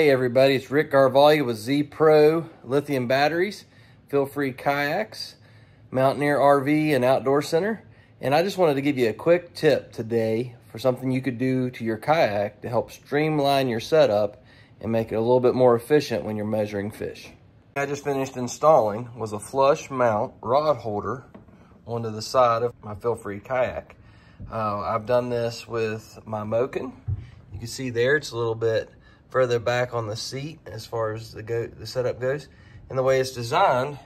Hey everybody, it's Rick Garavaglia with Z Pro lithium batteries, Feelfree kayaks, Mountaineer RV and Outdoor Center. And I just wanted to give you a quick tip today for something you could do to your kayak to help streamline your setup and make it a little bit more efficient when you're measuring fish. I just finished installing was a flush mount rod holder onto the side of my Feelfree kayak. Uh, I've done this with my Moken. You can see there it's a little bit further back on the seat as far as the go the setup goes. And the way it's designed,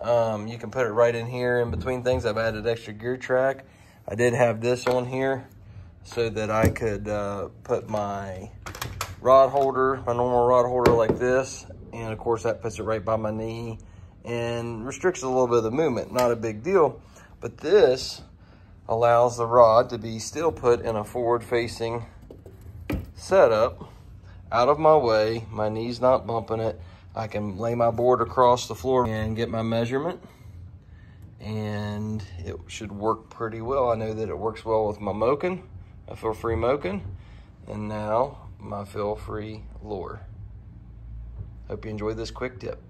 um, you can put it right in here in between things. I've added extra gear track. I did have this on here so that I could uh, put my rod holder, my normal rod holder like this. And of course that puts it right by my knee and restricts a little bit of the movement. Not a big deal, but this allows the rod to be still put in a forward facing setup out of my way. My knee's not bumping it. I can lay my board across the floor and get my measurement and it should work pretty well. I know that it works well with my Moken, my Feelfree Moken, and now my Feelfree lure. Hope you enjoyed this quick tip.